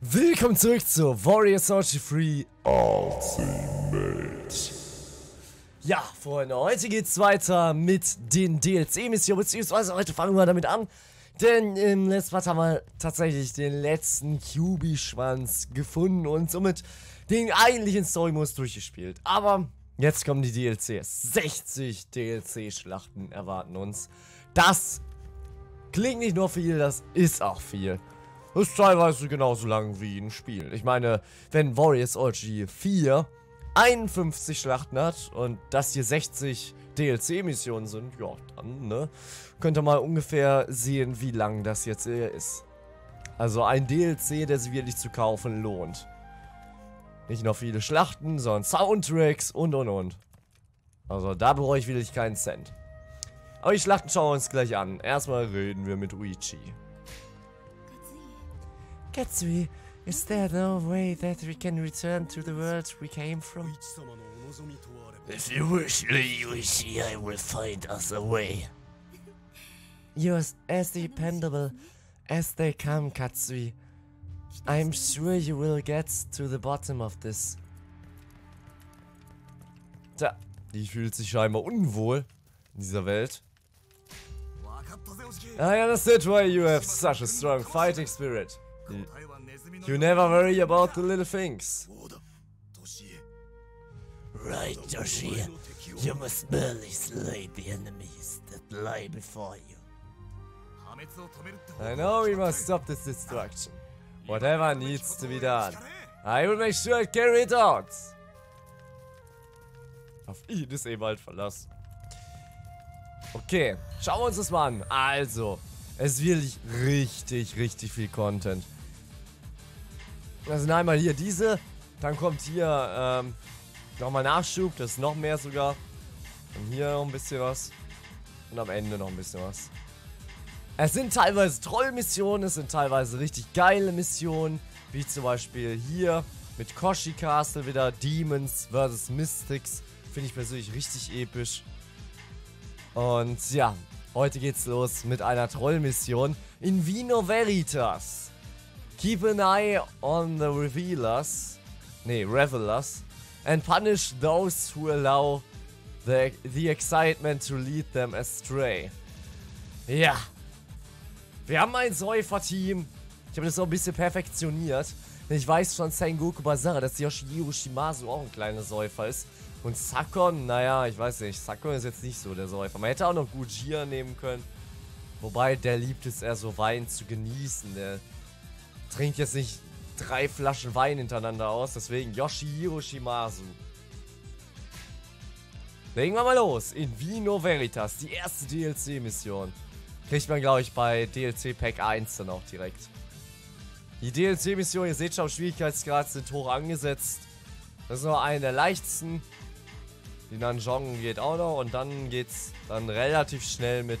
Willkommen zurück zu Warriors Orgy Free Ultimate. Ja, Freunde, heute geht's weiter mit den DLC-Missionen, beziehungsweise heute fangen wir damit an. Denn im letzten Part haben wir tatsächlich den letzten QB-Schwanz gefunden und somit den eigentlichen Story-Modus durchgespielt. Aber jetzt kommen die DLCs. 60 DLC-Schlachten erwarten uns. Das klingt nicht nur viel, das ist auch viel. Ist teilweise genauso lang wie ein Spiel. Ich meine, wenn Warriors OG 4 51 Schlachten hat und das hier 60 DLC-Missionen sind, ja, dann, ne, könnt ihr mal ungefähr sehen, wie lang das jetzt hier ist. Also ein DLC, der sich wirklich zu kaufen lohnt. Nicht nur viele Schlachten, sondern Soundtracks und und und. Also da bereue ich wirklich keinen Cent. Aber die Schlachten schauen wir uns gleich an. Erstmal reden wir mit Uichi. Katsui, is there no way that we can return to the world we came from? If you wish, Lady Uishi, I will find us a way. You're as dependable as they come, Katsui. I'm sure you will get to the bottom of this. Tja, die fühlt sich scheinbar unwohl in dieser Welt. I understood why you have such a strong fighting spirit. You never worry about the little things. Right, Yoshi. You must merely slay the enemies that lie before you. I know we must stop this destruction. Whatever needs to be done. I will make sure I carry it out. Auf ihn ist eben halt Verlass. Okay, schauen wir uns das mal an. Also, es ist wirklich richtig, richtig viel Content. Das sind einmal hier diese, dann kommt hier ähm, nochmal Nachschub, das ist noch mehr sogar. Und hier noch ein bisschen was. Und am Ende noch ein bisschen was. Es sind teilweise Trollmissionen, es sind teilweise richtig geile Missionen, wie zum Beispiel hier mit Koshi Castle wieder Demons vs. Mystics. Finde ich persönlich richtig episch. Und ja, heute geht's los mit einer Trollmission in Vino Veritas. Keep an eye on the revealers, nee, revelers, and punish those who allow the, the excitement to lead them astray. Ja, wir haben ein Säufer-Team. Ich habe das auch ein bisschen perfektioniert. Ich weiß von Sengoku Basara, dass Yoshihiro Shimazu auch ein kleiner Säufer ist. Und Sakon, naja, ich weiß nicht. Sakon ist jetzt nicht so der Säufer. Man hätte auch noch Gujira nehmen können. Wobei, der liebt es eher so Wein zu genießen. Der trinkt jetzt nicht drei Flaschen Wein hintereinander aus. Deswegen Yoshihiro Shimazu. Legen wir mal los. In Vino Veritas. Die erste DLC-Mission. Kriegt man, glaube ich, bei DLC Pack 1 dann auch direkt. Die DLC-Mission, ihr seht schon, Schwierigkeitsgrad sind hoch angesetzt. Das ist nur eine der leichtesten. Die Nanjong geht auch noch und dann geht's dann relativ schnell mit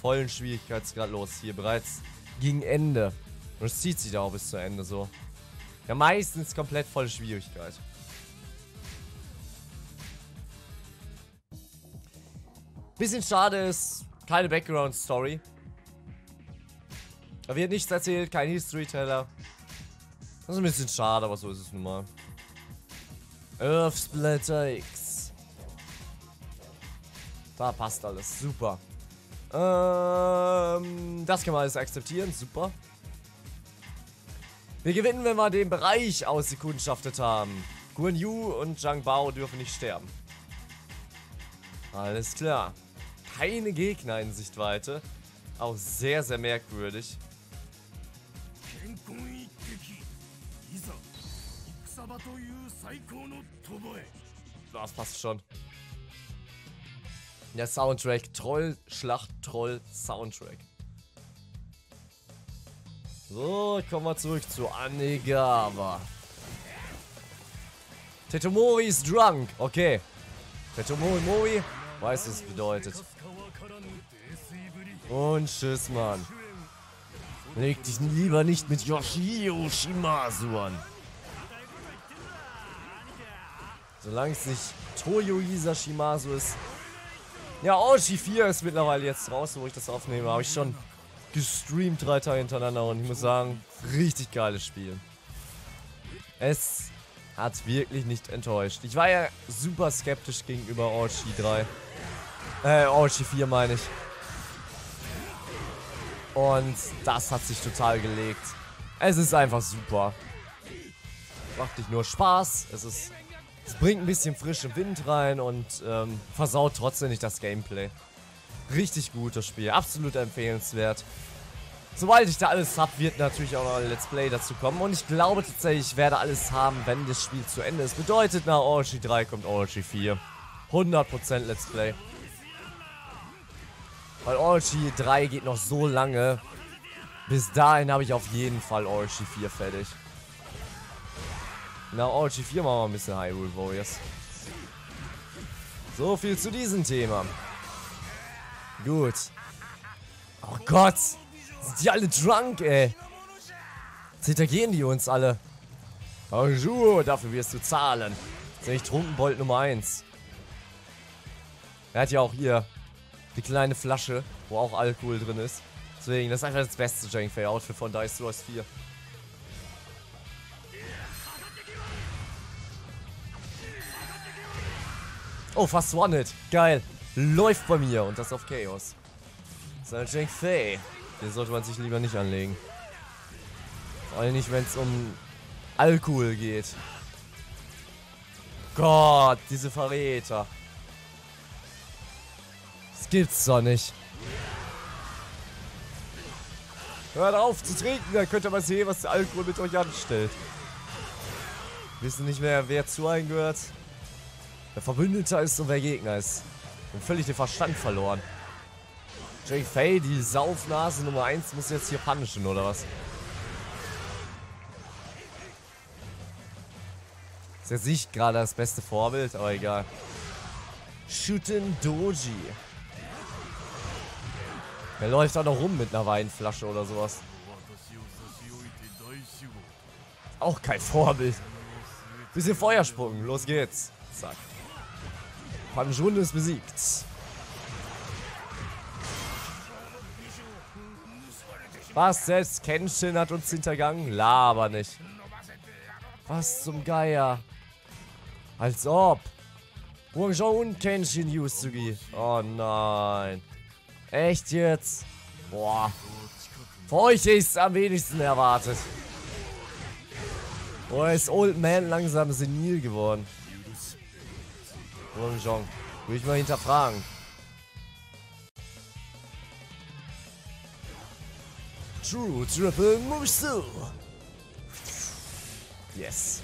vollen Schwierigkeitsgrad los. Hier bereits gegen Ende. Und es zieht sich da auch bis zu Ende so. Ja, meistens komplett volle Schwierigkeit. Bisschen schade ist, keine Background-Story. Da wird nichts erzählt, kein History-Teller. Das ist ein bisschen schade, aber so ist es nun mal. Earth Splatter X. Da passt alles, super. Ähm, das kann man alles akzeptieren, super. Wir gewinnen, wenn wir den Bereich ausgekundschaftet haben. Guan Yu und Zhang Bao dürfen nicht sterben. Alles klar. Keine Gegner in Sichtweite. Auch sehr, sehr merkwürdig. Das passt schon. Der Soundtrack. Troll, Schlacht, Troll, Soundtrack. So, kommen wir zurück zu Anegawa. Tetomori ist drunk. Okay. Tetomori Mori weiß, was es bedeutet. Und tschüss, Mann. Leg dich lieber nicht mit Yoshio Shimazu an. Solange es nicht Toyoisa Shimazu ist. Ja, Oshi 4 ist mittlerweile jetzt draußen, wo ich das aufnehme. Habe ich schon gestreamt drei Tage hintereinander und ich muss sagen, richtig geiles Spiel. Es hat wirklich nicht enttäuscht. Ich war ja super skeptisch gegenüber Orchi 3. Äh, Orchi 4 meine ich. Und das hat sich total gelegt. Es ist einfach super. Macht nicht nur Spaß, es ist... Es bringt ein bisschen frischen Wind rein und ähm, versaut trotzdem nicht das Gameplay. Richtig gutes Spiel, absolut empfehlenswert. Sobald ich da alles habe, wird natürlich auch noch ein Let's Play dazu kommen. Und ich glaube tatsächlich, ich werde alles haben, wenn das Spiel zu Ende ist. Bedeutet, nach Orgy 3 kommt Orgy 4. 100% Let's Play. Weil Orgy 3 geht noch so lange. Bis dahin habe ich auf jeden Fall Orgy 4 fertig. Na, Orgy 4 machen wir ein bisschen Hyrule Warriors. So viel zu diesem Thema. Gut. Oh Gott. Sind die alle drunk, ey? Jetzt hintergehen die uns alle. Bonjour, dafür wirst du zahlen. Jetzt bin ich Trunkenbold Nummer 1. Er hat ja auch hier die kleine Flasche, wo auch Alkohol drin ist. Deswegen, das ist einfach das beste Jank Fay Outfit von Dice Wars 4. Oh, fast One-Hit. Geil. Läuft bei mir und das auf Chaos. Sein Jank Fay. Den sollte man sich lieber nicht anlegen. Vor allem nicht, wenn es um Alkohol geht. Gott, diese Verräter. Das gibt's doch nicht. Hört auf zu trinken, dann könnt ihr mal sehen, was der Alkohol mit euch anstellt. Wissen nicht mehr, wer zu einem gehört. Wer Verbündeter ist und wer Gegner ist. Und völlig den Verstand verloren. Jake Fay, die Saufnase Nummer 1, muss jetzt hier punishen, oder was? Ist jetzt nicht gerade das beste Vorbild, aber egal. Shooten Doji. Der läuft auch noch rum mit einer Weinflasche oder sowas. Auch kein Vorbild. Bisschen Feuersprung, los geht's. Zack. Panjun ist besiegt. Was? Selbst Kenshin hat uns hintergangen? Laber nicht. Was zum Geier? Als ob. Guangzhou und Kenshin Yusugi. Oh nein. Echt jetzt? Boah. Für euch ist am wenigsten erwartet. Boah, ist Old Man langsam senil geworden. Guangzhou. Will ich mal hinterfragen. True Triple Musu. Yes.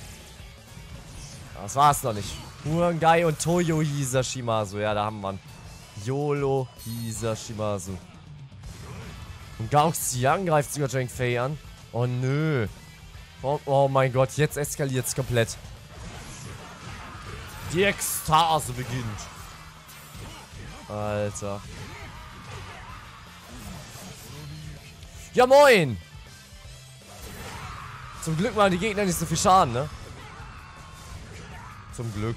Das war's noch nicht. Huangai und Toyo Hisashimasu. Ja, da haben wir ihn. YOLO Hisashimasu. Und Gao Xiang greift sogar Zhang Fei an. Oh nö. Oh, oh mein Gott, jetzt eskaliert's komplett. Die Ekstase beginnt. Alter. Ja, moin! Zum Glück machen die Gegner nicht so viel Schaden, ne? Zum Glück.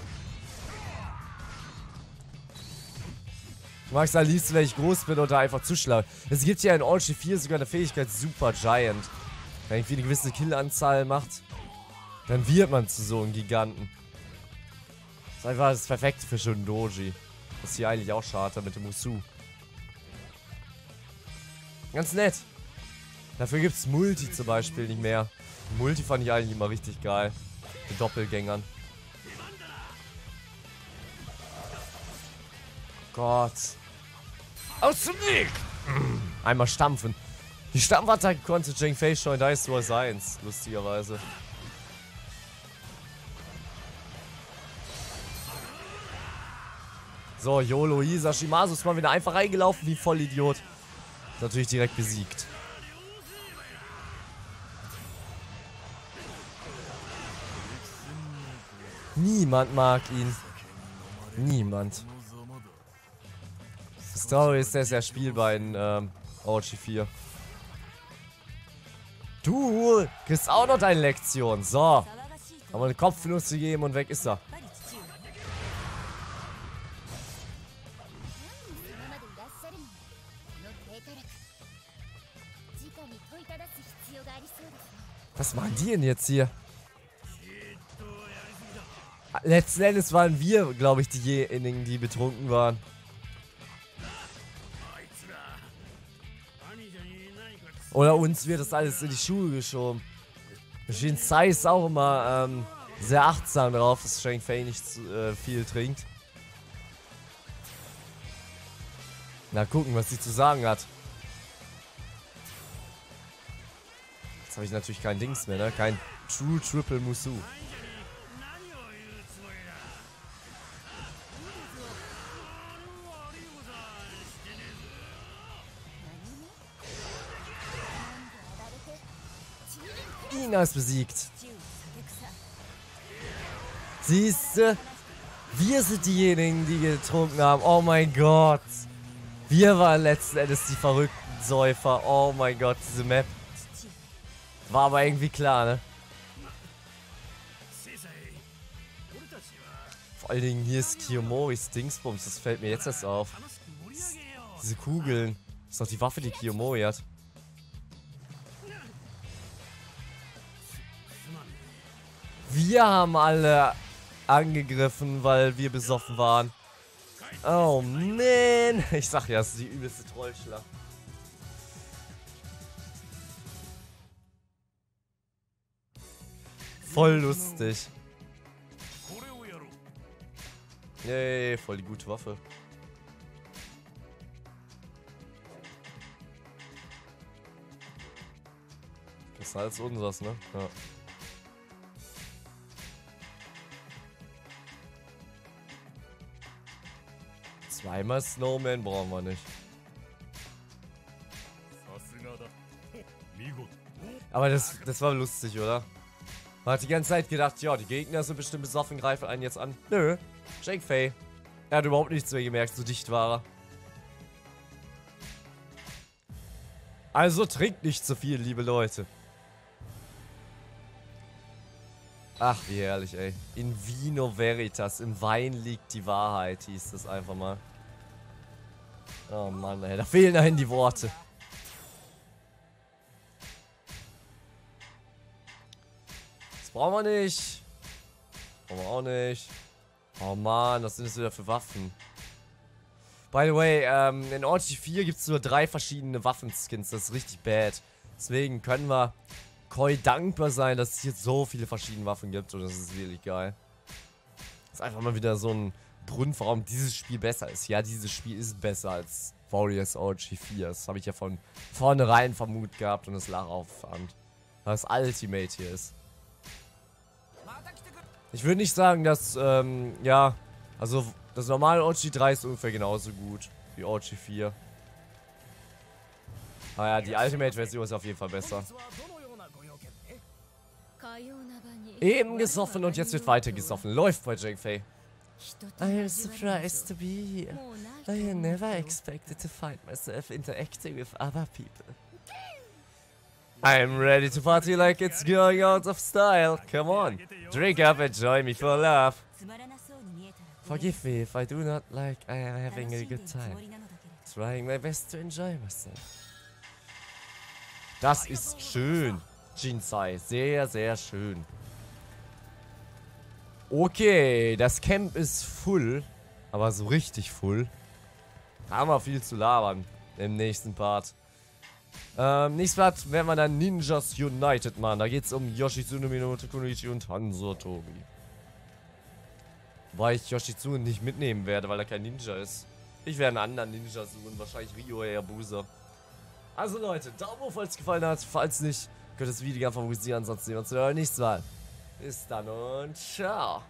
Ich mag es am liebsten, wenn ich groß bin oder einfach zuschlage. Es gibt ja in Orgy 4 sogar eine Fähigkeit Super Giant. Wenn irgendwie eine gewisse Killanzahl macht, dann wird man zu so einem Giganten. Ist einfach das Perfekte für Shundoji. Das ist hier eigentlich auch schade mit dem Musu. Ganz nett. Dafür gibt es Multi zum Beispiel nicht mehr. Multi fand ich eigentlich immer richtig geil. Mit Doppelgängern. Gott. Aus dem Weg! Einmal stampfen. Die Stampfattacke konnte Jane Fei schon in Dice Wars 1, lustigerweise. So, YOLO Hisashimasu ist mal wieder einfach reingelaufen wie Vollidiot. Ist natürlich direkt besiegt. Niemand mag ihn. Niemand. Das Traurige ist, ist ja spielbar in ähm, OG 4. Du kriegst auch noch deine Lektion. So. Eine Kopfnuss gegeben und weg ist er. Machen die denn jetzt hier? Letzten Endes waren wir, glaube ich, diejenigen, die betrunken waren. Oder uns wird das alles in die Schuhe geschoben. Machine Sai ist auch immer ähm, sehr achtsam darauf, dass Shang Fei nicht zu, äh, viel trinkt. Na, gucken, was sie zu sagen hat. Habe ich natürlich kein Dings mehr, ne? Kein True Triple Musu. Ina ist besiegt. Siehste, wir sind diejenigen, die getrunken haben. Oh mein Gott. Wir waren letzten Endes die verrückten Säufer. Oh mein Gott, diese Map. War aber irgendwie klar, ne? Vor allen Dingen hier ist Kiyomoris Dingsbums. Das fällt mir jetzt erst auf. Diese Kugeln. Das ist doch die Waffe, die Kiyomori hat. Wir haben alle angegriffen, weil wir besoffen waren. Oh man. Ich sag ja, es ist die übelste Trollschlacht. Voll lustig. Yay, voll die gute Waffe. Das ist alles unseres, ne? Ja. Zweimal Snowman brauchen wir nicht. Aber das, das war lustig, oder? Man hat die ganze Zeit gedacht, ja, die Gegner sind bestimmt besoffen, greifen einen jetzt an. Nö, Jake Fay. Er hat überhaupt nichts mehr gemerkt, so dicht war er. Also trinkt nicht zu viel, liebe Leute. Ach, wie herrlich, ey. In Vino Veritas, im Wein liegt die Wahrheit, hieß das einfach mal. Oh Mann, ey, da fehlen einem die Worte. Brauchen wir nicht. Brauchen wir auch nicht. Oh Mann, was sind das wieder für Waffen? By the way, ähm, in Orgy 4 gibt es nur drei verschiedene Waffenskins. Das ist richtig bad. Deswegen können wir Koi dankbar sein, dass es hier so viele verschiedene Waffen gibt. Und das ist wirklich geil. Das ist einfach mal wieder so ein Grund, warum dieses Spiel besser ist. Ja, dieses Spiel ist besser als Warriors OG 4. Das habe ich ja von vornherein vermutet gehabt und es lag auf Hand. Was Ultimate hier ist. Ich würde nicht sagen, dass, ähm, ja, also das normale OG 3 ist ungefähr genauso gut wie OG 4. Aber ja, die Ultimate-Version ist auf jeden Fall besser. Eben gesoffen und jetzt wird weiter gesoffen. Läuft bei Jake Fay. I am surprised to be here. I never expected to find myself interacting with other people. I'm ready to party like it's going out of style. Come on, drink up and join me for laugh. Forgive me if I do not like I am having a good time. Trying my best to enjoy myself. Das ist schön, Jinsai. Sehr, sehr schön. Okay, das Camp ist full. Aber so richtig full. Haben wir viel zu labern im nächsten Part. Ähm, nächstes Part werden wir dann Ninjas United machen. Da geht es um Yoshitsune, Minamoto Kunichi und Hanzo Tobi. Wobei ich Yoshitsune nicht mitnehmen werde, weil er kein Ninja ist. Ich werde einen anderen Ninja suchen, wahrscheinlich Ryo Hayabusa. Also Leute, Daumen hoch, falls es gefallen hat. Falls nicht, könnt ihr das Video gerne favorisieren. Ansonsten sehen wir uns beim nächsten Mal. Bis dann und ciao.